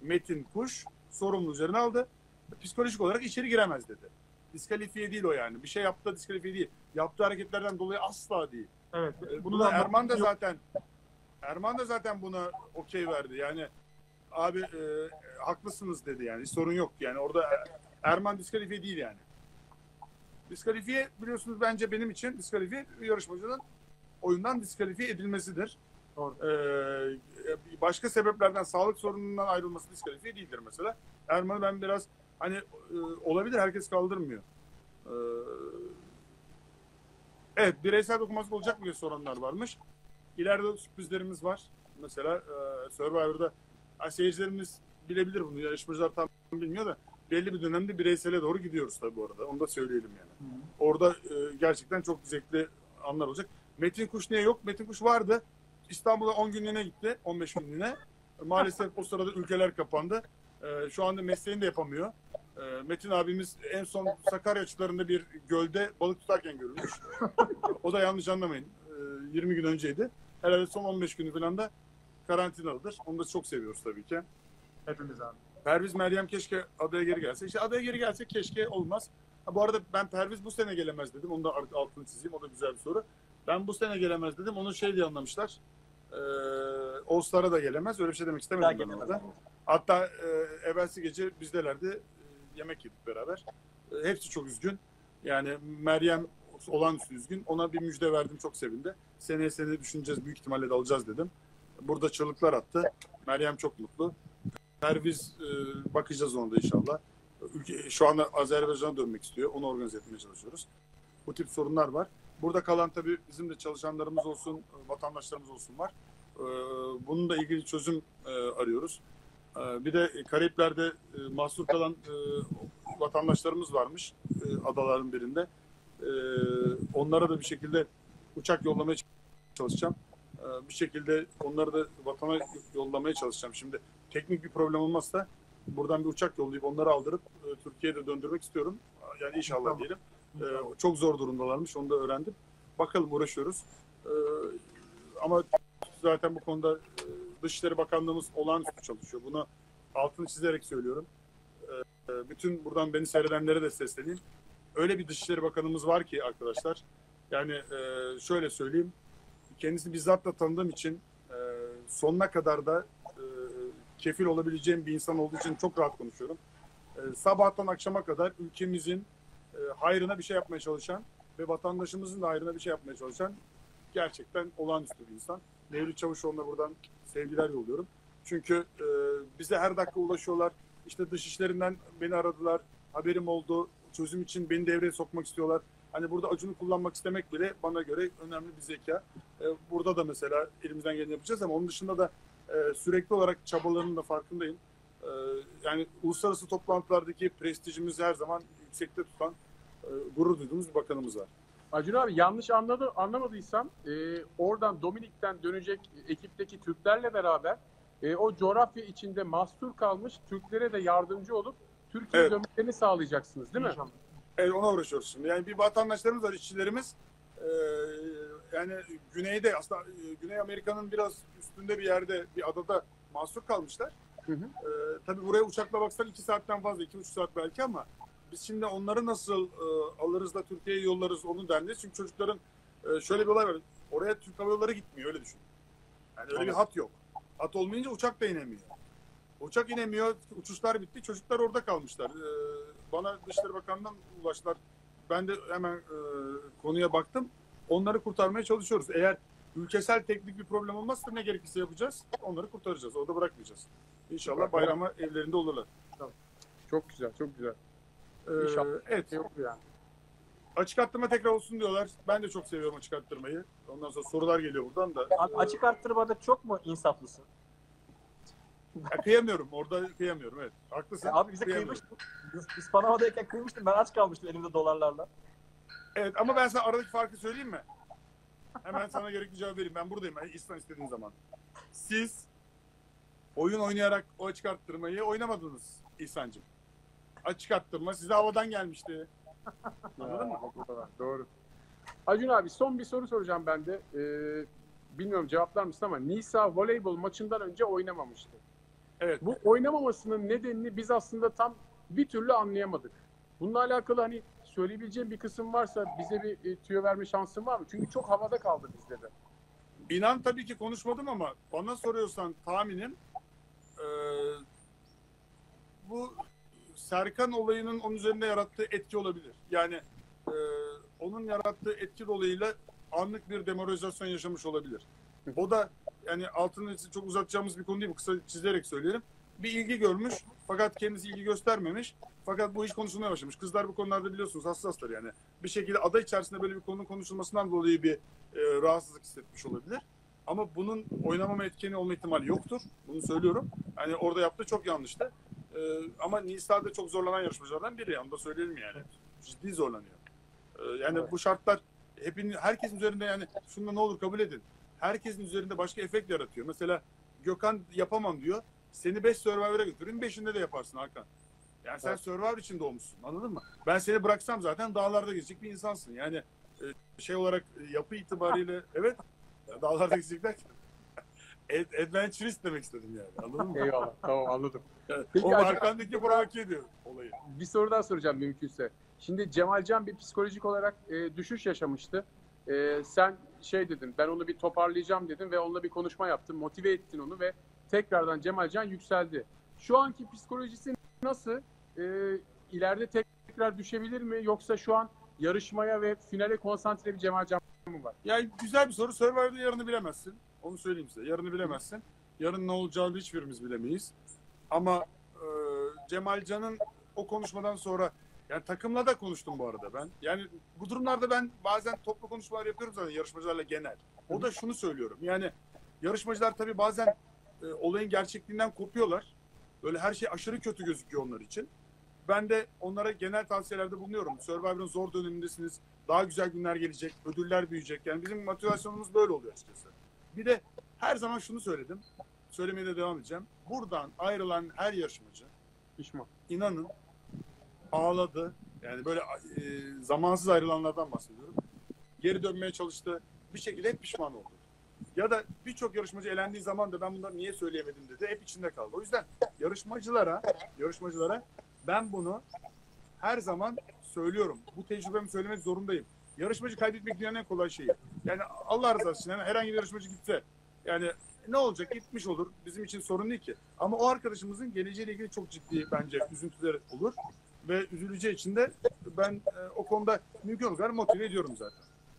Speaker 4: Metin Kuş sorumlu üzerine aldı. Psikolojik olarak içeri giremez dedi. Diskalifiye değil o yani. Bir şey yaptı da diskalifiye değil. Yaptığı hareketlerden dolayı asla değil.
Speaker 2: Evet.
Speaker 4: Bunu
Speaker 2: Bunu
Speaker 4: da Erman da zaten Erman da zaten buna okey verdi. Yani abi e, haklısınız dedi yani. Hiç sorun yok. Yani orada Erman diskalifiye değil yani. Diskalifiye biliyorsunuz bence benim için diskalifiye yarışmacının oyundan diskalifiye edilmesidir.
Speaker 2: Doğru.
Speaker 4: Ee, başka sebeplerden sağlık sorunundan ayrılması diskalifiye değildir mesela. Erman'ı ben biraz hani e, olabilir herkes kaldırmıyor. Ee, evet bireysel dokunmazlık olacak mı diye soranlar varmış. İleride sürprizlerimiz var. Mesela e, Survivor'da ha, seyircilerimiz bilebilir bunu. Yarışmacılar tam bilmiyor da belli bir dönemde bireysele doğru gidiyoruz tabii bu arada. Onu da söyleyelim yani. Orada e, gerçekten çok zevkli anlar olacak. Metin Kuş niye yok? Metin Kuş vardı. İstanbul'a 10 günlüğüne gitti. 15 günlüğüne. Maalesef o sırada ülkeler kapandı. E, şu anda mesleğini de yapamıyor. E, Metin abimiz en son Sakarya açıklarında bir gölde balık tutarken görülmüş. o da yanlış anlamayın. E, 20 gün önceydi. Herhalde son 15 günü falan da karantinalıdır. Onu da çok seviyoruz tabii ki.
Speaker 2: Hepimiz abi.
Speaker 4: Perviz Meryem keşke adaya geri gelse. İşte adaya geri gelse keşke olmaz. Ha, bu arada ben Perviz bu sene gelemez dedim. Onu da altını çizeyim. O da güzel bir soru. Ben bu sene gelemez dedim. Onu şey diye anlamışlar. Ee, Star'a da gelemez. Öyle bir şey demek
Speaker 5: Bir daha
Speaker 4: istemedim ben
Speaker 5: gelemez.
Speaker 4: orada. Hatta e, evvelsi gece bizdelerdi. E, yemek yedik beraber. E, hepsi çok üzgün. Yani Meryem olağanüstü üzgün. Ona bir müjde verdim. Çok sevindi. Seneye seni düşüneceğiz. Büyük ihtimalle de alacağız dedim. Burada çığlıklar attı. Meryem çok mutlu. Perviz e, bakacağız ona da inşallah. Ülke, şu anda Azerbaycan'a dönmek istiyor. Onu organize etmeye çalışıyoruz. Bu tip sorunlar var. Burada kalan tabii bizim de çalışanlarımız olsun, vatandaşlarımız olsun var. E, bununla ilgili çözüm e, arıyoruz. E, bir de Karayipler'de e, mahsur kalan e, vatandaşlarımız varmış e, adaların birinde. E, onlara da bir şekilde uçak yollamaya çalışacağım. E, Ee, bir şekilde onları da vatana yollamaya çalışacağım. Şimdi teknik bir problem olmazsa buradan bir uçak yollayıp onları aldırıp e, Türkiye'ye de döndürmek istiyorum. Yani inşallah
Speaker 2: Tamam.
Speaker 4: diyelim. Ee, çok zor durumdalarmış. Onu da öğrendim. Bakalım uğraşıyoruz. Ee, ama zaten bu konuda e, Dışişleri Bakanlığımız olağanüstü çalışıyor. Buna altını çizerek söylüyorum. Ee, bütün buradan beni seyredenlere de sesleneyim. Öyle bir Dışişleri Bakanımız var ki arkadaşlar. Yani e, şöyle söyleyeyim. Kendisini bizzat da tanıdığım için e, sonuna kadar da e, kefil olabileceğim bir insan olduğu için çok rahat konuşuyorum. E, sabahtan akşama kadar ülkemizin e, hayrına bir şey yapmaya çalışan ve vatandaşımızın da hayrına bir şey yapmaya çalışan gerçekten olağanüstü bir insan. Mevlüt Çavuşoğlu'na buradan sevgiler yolluyorum. Çünkü e, bize her dakika ulaşıyorlar. İşte dışişlerinden beni aradılar. Haberim oldu. Çözüm için beni devreye sokmak istiyorlar. Hani burada Acun'u kullanmak istemek bile bana göre önemli bir zeka. E, burada da mesela elimizden geleni yapacağız ama onun dışında da e, sürekli olarak çabalarının da farkındayım. E, yani uluslararası toplantılardaki prestijimizi her zaman yüksekte tutan gurur duyduğumuz bir bakanımız var.
Speaker 3: Acun abi yanlış anladı, anlamadıysam e, oradan Dominik'ten dönecek ekipteki Türklerle beraber e, o coğrafya içinde mahsur kalmış Türklere de yardımcı olup Türkiye
Speaker 4: Evet.
Speaker 3: dönmelerini sağlayacaksınız değil mi?
Speaker 2: İnşallah.
Speaker 4: Evet ona uğraşıyoruz şimdi. Yani bir vatandaşlarımız var, işçilerimiz. Ee, yani güneyde aslında e, Güney Amerika'nın biraz üstünde bir yerde bir adada mahsur kalmışlar.
Speaker 3: Hı hı.
Speaker 4: Ee, tabii buraya uçakla baksan iki saatten fazla, iki buçuk saat belki ama biz şimdi onları nasıl e, alırız da Türkiye'ye yollarız onu denli. Çünkü çocukların e, şöyle bir olay var. Oraya Türk Hava Yolları gitmiyor öyle düşün. Yani öyle bir hat yok. Hat olmayınca uçak da inemiyor. Uçak inemiyor, uçuşlar bitti, çocuklar orada kalmışlar. Ee, bana Dışişleri Bakanı'ndan ulaştılar. Ben de hemen e, konuya baktım. Onları kurtarmaya çalışıyoruz. Eğer ülkesel teknik bir problem olmazsa ne gerekirse yapacağız. Onları kurtaracağız. Orada bırakmayacağız. İnşallah bayrama evlerinde olurlar.
Speaker 3: Çok güzel, çok güzel.
Speaker 4: Ee,
Speaker 3: İnşallah.
Speaker 4: evet.
Speaker 3: Yok yani.
Speaker 4: Açık arttırma tekrar olsun diyorlar. Ben de çok seviyorum açık arttırmayı. Ondan sonra sorular geliyor buradan da.
Speaker 5: Abi açık arttırmada çok mu insaflısın?
Speaker 4: Ya, kıyamıyorum. Orada kıyamıyorum. Evet. Haklısın.
Speaker 5: Ya abi bize
Speaker 4: Kıyamıyorum.
Speaker 5: kıymıştın. Biz, biz Panama'dayken kıymıştın. Ben aç kalmıştım elimde dolarlarla.
Speaker 4: Evet ama ben sana aradaki farkı söyleyeyim mi? Hemen sana gerekli cevap vereyim. Ben buradayım. Yani İstan istediğin zaman. Siz oyun oynayarak o açık arttırmayı oynamadınız İhsan'cığım. Açık arttırma size havadan gelmişti. Anladın mı?
Speaker 3: Doğru. Acun abi son bir soru soracağım ben de. Ee, bilmiyorum cevaplar mısın ama Nisa voleybol maçından önce oynamamıştı.
Speaker 4: Evet.
Speaker 3: Bu oynamamasının nedenini biz aslında tam bir türlü anlayamadık. Bununla alakalı hani söyleyebileceğim bir kısım varsa bize bir e, tüyo verme şansın var mı? Çünkü çok havada kaldı bizde de.
Speaker 4: İnan tabii ki konuşmadım ama bana soruyorsan tahminim eee, bu Serkan olayının onun üzerinde yarattığı etki olabilir. Yani eee, onun yarattığı etki dolayıyla anlık bir demoralizasyon yaşamış olabilir. O da yani altını çok uzatacağımız bir konu değil bu kısa çizerek söyleyelim. Bir ilgi görmüş fakat kendisi ilgi göstermemiş. Fakat bu iş konuşulmaya başlamış. Kızlar bu konularda biliyorsunuz hassastır yani. Bir şekilde ada içerisinde böyle bir konunun konuşulmasından dolayı bir e, rahatsızlık hissetmiş olabilir. Ama bunun oynamama etkeni olma ihtimali yoktur. Bunu söylüyorum. Hani orada yaptığı çok yanlıştı. E, ama Nisa'da çok zorlanan yarışmacılardan biri. Onu da söyleyelim yani. Ciddi zorlanıyor. E, yani
Speaker 3: Evet.
Speaker 4: bu şartlar hepin, herkesin üzerinde yani şunu ne olur kabul edin. Herkesin üzerinde başka efekt yaratıyor. Mesela Gökhan yapamam diyor. Seni 5 Survivor'a götürün. 5'inde de yaparsın Hakan. Yani sen
Speaker 3: Evet.
Speaker 4: Survivor için doğmuşsun. Anladın mı? Ben seni bıraksam zaten dağlarda gezecek bir insansın. Yani e, şey olarak e, yapı itibariyle evet dağlarda gezecekler. Ad- adventurist demek istedim yani. Anladın mı?
Speaker 3: Eyvallah. tamam anladım.
Speaker 4: Yani
Speaker 3: Peki,
Speaker 4: o arkandaki provoke ediyor olayı.
Speaker 3: Bir soru daha soracağım mümkünse. Şimdi Cemalcan bir psikolojik olarak e, düşüş yaşamıştı. E, sen şey dedin, ben onu bir toparlayacağım dedin ve onunla bir konuşma yaptın, motive ettin onu ve tekrardan Cemalcan yükseldi. Şu anki psikolojisi nasıl? E, ileride tekrar düşebilir mi? Yoksa şu an yarışmaya ve finale konsantre bir Cemalcan mı var?
Speaker 4: Yani güzel bir soru. Survivor'da yarını bilemezsin. Onu söyleyeyim size. Yarını bilemezsin. Yarın ne olacağını hiçbirimiz bilemeyiz. Ama e, Cemal Can'ın o konuşmadan sonra yani takımla da konuştum bu arada ben. Yani bu durumlarda ben bazen toplu konuşmalar yapıyorum zaten yarışmacılarla genel. O da şunu söylüyorum. Yani yarışmacılar tabii bazen e, olayın gerçekliğinden kopuyorlar. Böyle her şey aşırı kötü gözüküyor onlar için. Ben de onlara genel tavsiyelerde bulunuyorum. Survivor'ın zor dönemindesiniz. Daha güzel günler gelecek. Ödüller büyüyecek. Yani bizim motivasyonumuz böyle oluyor açıkçası. Bir de her zaman şunu söyledim. Söylemeye de devam edeceğim. Buradan ayrılan her yarışmacı
Speaker 3: Pişman.
Speaker 4: inanın ağladı. Yani böyle e, zamansız ayrılanlardan bahsediyorum. Geri dönmeye çalıştı. Bir şekilde hep pişman oldu. Ya da birçok yarışmacı elendiği zaman da ben bunları niye söyleyemedim dedi. Hep içinde kaldı. O yüzden yarışmacılara, yarışmacılara ben bunu her zaman söylüyorum. Bu tecrübemi söylemek zorundayım. Yarışmacı kaybetmek dünyanın en kolay şeyi. Yani Allah için yani herhangi bir yarışmacı gitse yani ne olacak gitmiş olur. Bizim için sorun değil ki. Ama o arkadaşımızın geleceğiyle ilgili çok ciddi bence üzüntüleri olur. Ve üzüleceği için de ben e, o konuda mümkün olduğu kadar motive ediyorum zaten.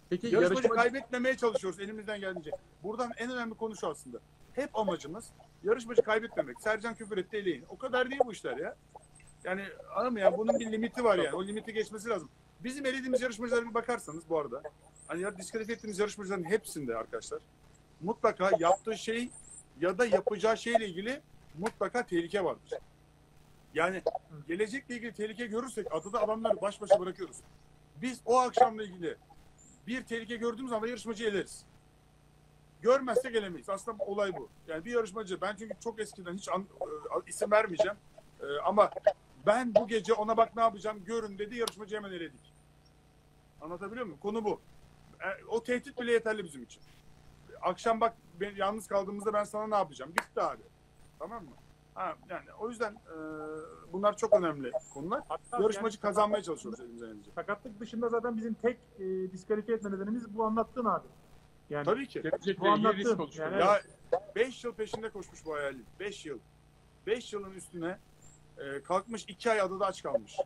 Speaker 3: Peki
Speaker 4: Yarışmacı
Speaker 3: yarışmacı
Speaker 4: kaybetmemeye çalışıyoruz elimizden geldiğince. Buradan en önemli konu şu aslında. Hep amacımız yarışmacı kaybetmemek. Sercan küfür etti eleyin. O kadar değil bu işler ya. Yani mı ya bunun bir limiti var yani. O limiti geçmesi lazım. Bizim elediğimiz yarışmacılara bir bakarsanız bu arada. Hani ya diskalifiye ettiğimiz yarışmacıların hepsinde arkadaşlar. Mutlaka yaptığı şey ya da yapacağı şeyle ilgili mutlaka tehlike vardır. Yani gelecekle ilgili tehlike görürsek adada adamları baş başa bırakıyoruz. Biz o akşamla ilgili bir tehlike gördüğümüz anda yarışmacı eleriz. Görmezsek gelemeyiz. Aslında olay bu. Yani bir yarışmacı ben çünkü çok eskiden hiç an- e, isim vermeyeceğim. E, ama ben bu gece ona bak ne yapacağım görün dedi yarışmacı hemen eledik. Anlatabiliyor muyum? Konu bu. E, o tehdit bile yeterli bizim için. Akşam bak ben, yalnız kaldığımızda ben sana ne yapacağım? Bitti abi. Tamam mı? Ha, yani o yüzden e, bunlar çok önemli konular.
Speaker 2: Hatta
Speaker 4: Yarışmacı
Speaker 2: yani
Speaker 4: kazanmaya çalışıyoruz elimizden gelince.
Speaker 2: sakatlık dışında zaten bizim tek e, diskalifiye etme nedenimiz bu anlattığın abi. Yani
Speaker 4: Tabii ki.
Speaker 2: Bu
Speaker 3: oluşuyor.
Speaker 2: yani-
Speaker 4: Ya 5 yıl peşinde koşmuş bu hayalin. 5 yıl. 5 yılın üstüne e, kalkmış 2 ay adada aç kalmış.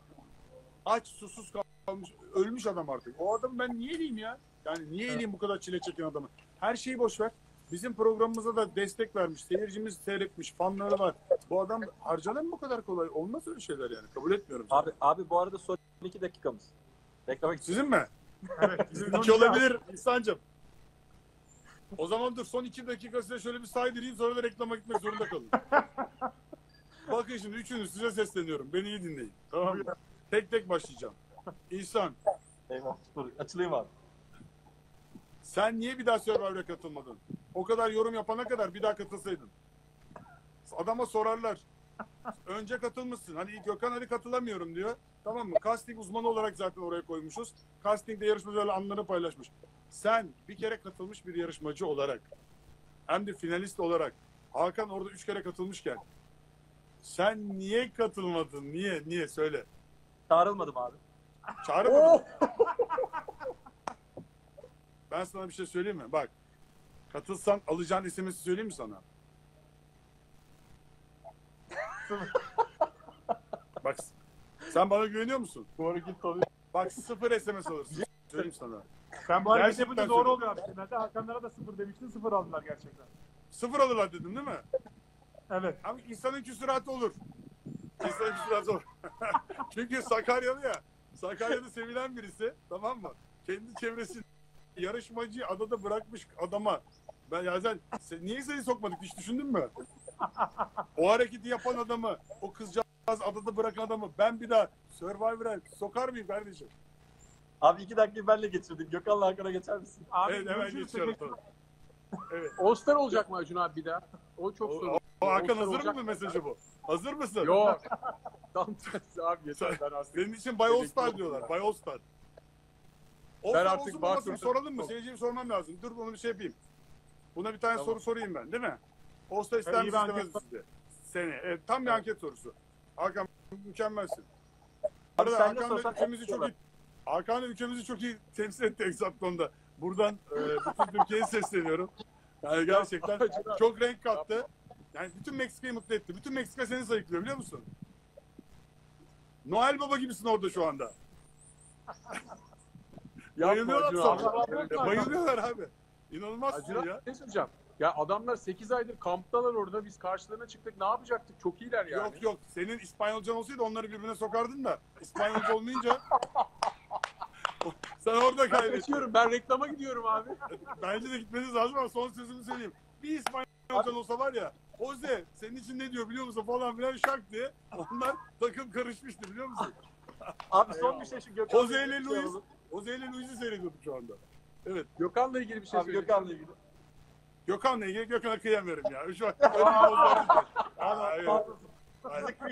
Speaker 4: Aç, susuz kalmış. Ölmüş adam artık. O adamı ben niye eleyim ya? Yani niye eleyim bu kadar çile çeken adamı? Her şeyi boş ver. Bizim programımıza da destek vermiş. Seyircimiz seyretmiş. Fanları var. Bu adam harcanır mı bu kadar kolay? Olmaz öyle şeyler yani. Kabul etmiyorum.
Speaker 5: Abi abi bu arada son 2 dakikamız. Reklama.
Speaker 4: Sizin mi?
Speaker 2: evet, bizim
Speaker 4: İki olabilir İhsan'cığım. O zaman dur son iki dakika size şöyle bir saydırayım sonra da reklama gitmek zorunda kalın. Bakın şimdi üçünüz size sesleniyorum. Beni iyi dinleyin. Tamam mı? Tek tek başlayacağım. İhsan
Speaker 5: Eyvah. Dur açılayım abi.
Speaker 4: sen niye bir daha Survivor'a katılmadın? O kadar yorum yapana kadar bir daha katılsaydın. Adama sorarlar. Önce katılmışsın. Hani Gökhan hadi katılamıyorum diyor. Tamam mı? Casting uzmanı olarak zaten oraya koymuşuz. Casting'de yarışmacılarla anlarını paylaşmış. Sen bir kere katılmış bir yarışmacı olarak hem de finalist olarak Hakan orada üç kere katılmışken sen niye katılmadın? Niye? Niye? Söyle.
Speaker 5: Çağrılmadım abi.
Speaker 4: Çağırmadın. Ben sana bir şey söyleyeyim mi? Bak. Katılsan alacağın SMS söyleyeyim mi sana? Bak sen bana güveniyor musun?
Speaker 5: Doğru git konuş.
Speaker 4: Bak sıfır SMS alırsın. Söyleyeyim sana.
Speaker 2: Sen bu hareketi
Speaker 4: Gerçekten
Speaker 2: yapınca doğru
Speaker 4: söylüyorum.
Speaker 2: oluyor abi. Finalde Hakanlara da sıfır demiştin sıfır aldılar gerçekten.
Speaker 4: Sıfır alırlar dedin değil mi?
Speaker 2: Evet.
Speaker 4: Ama insanın küsuratı olur. İnsanın küsuratı olur. Çünkü Sakaryalı ya. Sakarya'da sevilen birisi. Tamam mı? Kendi çevresi yarışmacıyı adada bırakmış adama. Ben ya sen, sen niye seni sokmadık hiç düşündün mü? O hareketi yapan adamı, o kızcağız adada bırakan adamı ben bir daha Survivor'a sokar mıyım kardeşim?
Speaker 5: Abi 2 dakikayı benle geçirdik. Gökhan'la Hakan'a geçer misin?
Speaker 2: Abi
Speaker 4: evet hemen geçiyorum. Evet.
Speaker 3: All-Star olacak mı Acun abi bir daha? O çok zor.
Speaker 4: o, o Hakan hazır mı mesajı bu? Hazır mısın?
Speaker 3: Yok. Tam tersi abi yeter ben aslında.
Speaker 4: Senin için Bay All-Star diyorlar. Bay All-Star. All-Star
Speaker 3: artık
Speaker 4: olsun
Speaker 3: bakıyorum.
Speaker 4: soralım mı? Seyirciye sormam lazım. Dur bunu bir şey yapayım. Buna bir tane
Speaker 3: Tamam.
Speaker 4: soru sorayım ben değil mi? All-Star ister
Speaker 2: iyi bir
Speaker 4: misin
Speaker 2: anket
Speaker 4: istemez misin diye. Seni. Evet, tam bir
Speaker 3: Evet.
Speaker 4: anket sorusu. Hakan mükemmelsin.
Speaker 5: Abi
Speaker 4: Arada Hakan ülkemizi çok iyi. Hakan ülkemizi çok iyi temsil etti Exapton'da. Buradan e, bütün Türkiye'ye sesleniyorum. Yani gerçekten çok renk kattı. Yani bütün Meksika'yı mutlu etti. Bütün Meksika seni sayıklıyor biliyor musun? Noel Baba gibisin orada şu anda. Bayılıyorlar. Ya Bayılıyorlar abi.
Speaker 3: Abi
Speaker 4: ya.
Speaker 3: ne söyleyeceğim? Ya adamlar 8 aydır kamptalar orada. Biz karşılarına çıktık. Ne yapacaktık? Çok iyiler yani.
Speaker 4: Yok yok. Senin İspanyolcan olsaydı onları birbirine sokardın da. İspanyolca olmayınca sen orada
Speaker 3: Ben
Speaker 4: kaybettin.
Speaker 3: kaçıyorum. Ben reklama gidiyorum abi.
Speaker 4: Bence de gitmeniz lazım ama son sözümü söyleyeyim. Bir İspanyolcan olsa var ya Jose senin için ne diyor biliyor musun falan filan şak diye. Onlar takım karışmıştı biliyor musun?
Speaker 5: Abi son bir şey şu
Speaker 4: Jose ile
Speaker 5: şey
Speaker 4: Luis. Jose ile Luis'i seyrediyorduk şu anda. Evet.
Speaker 3: Gökhan'la ilgili bir şey
Speaker 5: Abi. Gökhan'la ilgili.
Speaker 4: Gökhan'la ilgili Gökhan'a kıyamıyorum ya. Şu an hayır.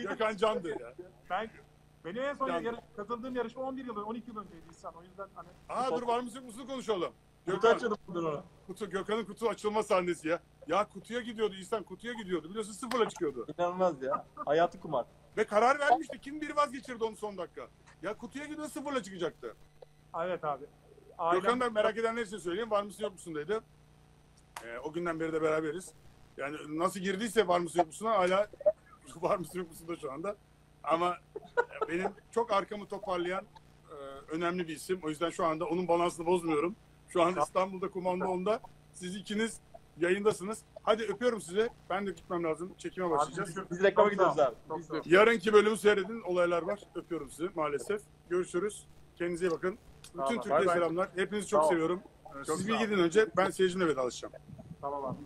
Speaker 4: Gökhan candır ya.
Speaker 2: Ben benim en son yarış, katıldığım yarışma 11 yıl, 12 yıl önceydi İhsan. O yüzden hani
Speaker 4: Aa dur var mısın mısın konuşalım.
Speaker 5: Kutu açalım onu.
Speaker 4: kutu, Gökhan'ın kutu açılma sahnesi ya. Ya kutuya gidiyordu İhsan kutuya gidiyordu. Biliyorsun sıfırla çıkıyordu.
Speaker 5: İnanılmaz ya. Hayatı kumar.
Speaker 4: Ve karar vermişti. Kim biri vazgeçirdi onu son dakika. Ya kutuya gidiyor sıfırla çıkacaktı.
Speaker 2: Evet abi. Ailem,
Speaker 4: Gökhan da merak edenler için söyleyeyim. Var mısın yok musun dedi. Ee, o günden beri de beraberiz. Yani nasıl girdiyse var mısın yok musun hala var mısın yok musun da şu anda. Ama e, benim çok arkamı toparlayan e, önemli bir isim. O yüzden şu anda onun balansını bozmuyorum. Şu an İstanbul'da kumanda onda. Siz ikiniz yayındasınız. Hadi öpüyorum sizi. Ben de gitmem lazım. Çekime başlayacağız.
Speaker 5: Biz reklama gidiyoruz abi.
Speaker 2: Çok
Speaker 5: Biz
Speaker 2: sağ ol.
Speaker 5: de.
Speaker 4: Yarınki bölümü seyredin. Olaylar var. Öpüyorum sizi maalesef. Görüşürüz. Kendinize iyi bakın. Bütün
Speaker 2: bay.
Speaker 4: selamlar. Hepinizi çok seviyorum. Siz bir gidin önce. Ben seyircimle vedalaşacağım.
Speaker 2: Tamam abi.